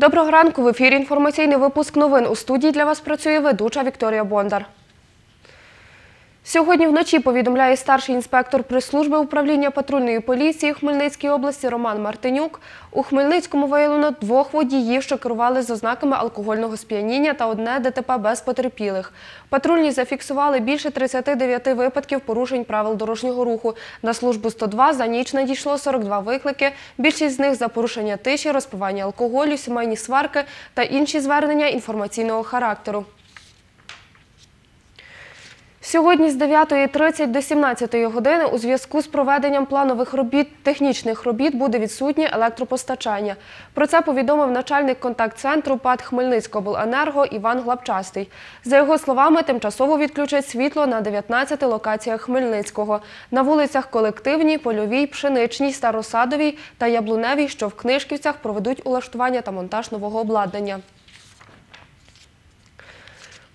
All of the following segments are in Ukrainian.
Доброго ранку. В ефірі інформаційний випуск новин. У студії для вас працює ведуча Вікторія Бондар. Сьогодні вночі повідомляє старший інспектор прес-служби управління патрульної поліції Хмельницькій області Роман Мартинюк. У Хмельницькому виявлено двох водіїв, що керували з ознаками алкогольного сп'яніння та одне ДТП без потерпілих. Патрульні зафіксували більше 39 випадків порушень правил дорожнього руху. На службу 102 за ніч надійшло 42 виклики. Більшість з них за порушення тиші, розпивання алкоголю, сімейні сварки та інші звернення інформаційного характеру. Сьогодні з 9.30 до 17 години у зв'язку з проведенням планових робіт, технічних робіт буде відсутнє електропостачання. Про це повідомив начальник контакт-центру ПАД Хмельницькобленерго Іван Глапчастий. За його словами, тимчасово відключать світло на 19 локаціях Хмельницького. На вулицях Колективній, Польовій, Пшеничній, Старосадовій та Яблуневій, що в Книжківцях проведуть улаштування та монтаж нового обладнання.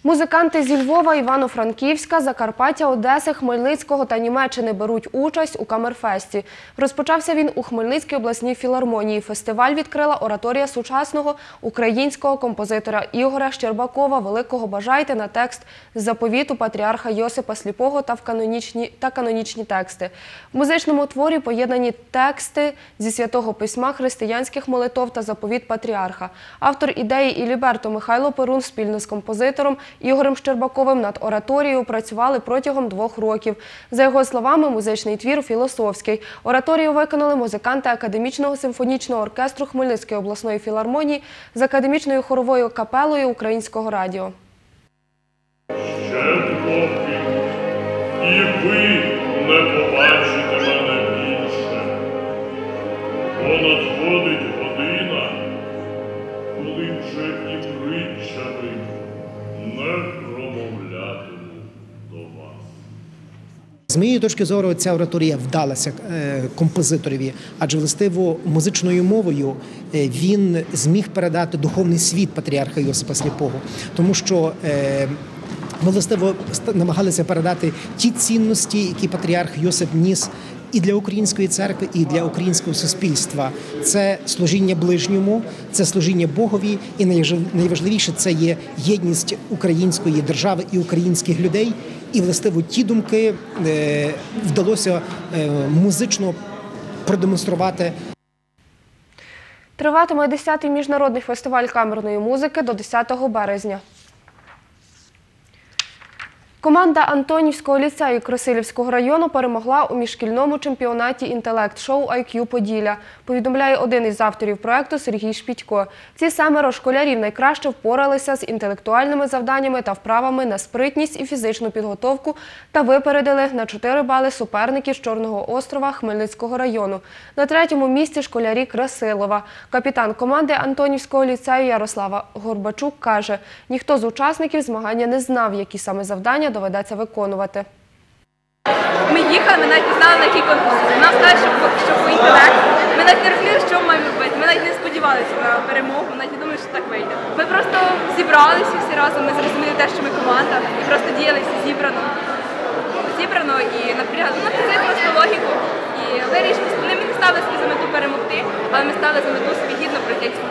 Музиканти зі Львова, Івано-Франківська, Закарпаття, Одеси, Хмельницького та Німеччини беруть участь у Камерфесті. Розпочався він у Хмельницькій обласній філармонії. Фестиваль відкрила ораторія сучасного українського композитора Ігоря Щербакова «Великого бажайте» на текст заповіту патріарха Йосипа Сліпого та в канонічні та канонічні тексти. В музичному творі поєднані тексти зі святого письма, християнських молитов та заповіт патріарха. Автор ідеї і Ліберто Михайло Перун спільно з композитором Ігорем Щербаковим над ораторією працювали протягом двох років. За його словами, музичний твір філософський. Ораторію виконали музиканти Академічного симфонічного оркестру Хмельницької обласної філармонії з академічною хоровою капелою Українського радіо. Ще трохи, і ви не побачите мене більше, бо надходить година, коли вже і притчами не промовлятиму до вас. З моєї точки зору, ця ораторія вдалася е, композиторові, адже властиво музичною мовою е, він зміг передати духовний світ патріарха Йосипа Сліпого, тому що е, ми властиво намагалися передати ті цінності, які патріарх Йосип ніс. І для української церкви, і для українського суспільства це служіння ближньому, це служіння Богові, і найважливіше це є єдність української держави і українських людей. І властиво ті думки е, вдалося е, музично продемонструвати Триватиме 10-й міжнародний фестиваль камерної музики до 10 березня. Команда Антонівського ліцею Красилівського району перемогла у міжшкільному чемпіонаті інтелект-шоу IQ Поділля, повідомляє один із авторів проекту Сергій Шпітько. Ці семеро школярів найкраще впоралися з інтелектуальними завданнями та вправами на спритність і фізичну підготовку та випередили на 4 бали суперників з Чорного острова Хмельницького району. На третьому місці школярі Красилова. Капітан команди Антонівського ліцею Ярослава Горбачук каже, ніхто з учасників змагання не знав, які саме завдання доведеться виконувати. Ми їхали, ми навіть не знали, на який конкурс. Нам сказали, що, по- що по інтелект. Ми навіть не розуміли, що ми маємо робити. Ми навіть не сподівалися на перемогу, навіть не думали, що так вийде. Ми просто зібралися всі разом, ми зрозуміли те, що ми команда, і просто діяли всі зібрано. Зібрано і напрягли. Ну, просто логіку. І вирішили, ми не собі за мету перемогти, але ми ставили за мету собі гідно пройти цю.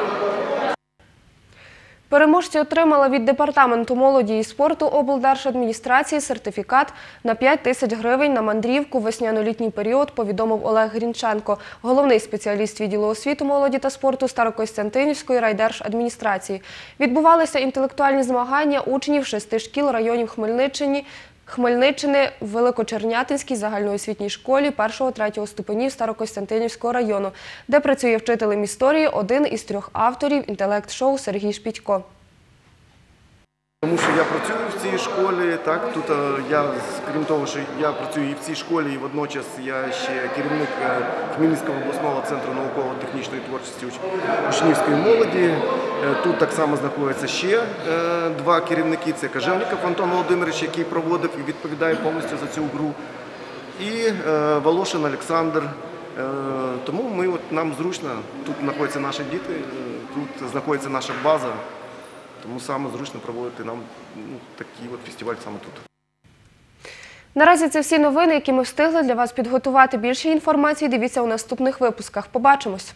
Переможці отримали від Департаменту молоді і спорту облдержадміністрації сертифікат на 5 тисяч гривень на мандрівку весняно-літній період, повідомив Олег Грінченко, головний спеціаліст відділу освіти, молоді та спорту Старокостянтинівської райдержадміністрації. Відбувалися інтелектуальні змагання учнів шести шкіл районів Хмельниччини, Хмельниччини в Великочернятинській загальноосвітній школі 1-3 ступенів Старокостянтинівського району, де працює вчителем історії один із трьох авторів інтелект-шоу Сергій Шпітько. Тому що я працюю в цій школі, так тут е, я, крім того, що я працюю і в цій школі, і водночас я ще керівник е, Хмельницького обласного центру науково-технічної творчості учнівської молоді. Е, Тут так само знаходяться ще два керівники: це Кажевников Антон Володимирович, який проводив і відповідає повністю за цю гру, і Волошин Олександр. Тому ми от нам зручно тут знаходяться наші діти, тут знаходиться наша база. Тому саме зручно проводити нам ну, такий от фестиваль саме тут. Наразі це всі новини, які ми встигли для вас підготувати. Більше інформації дивіться у наступних випусках. Побачимось!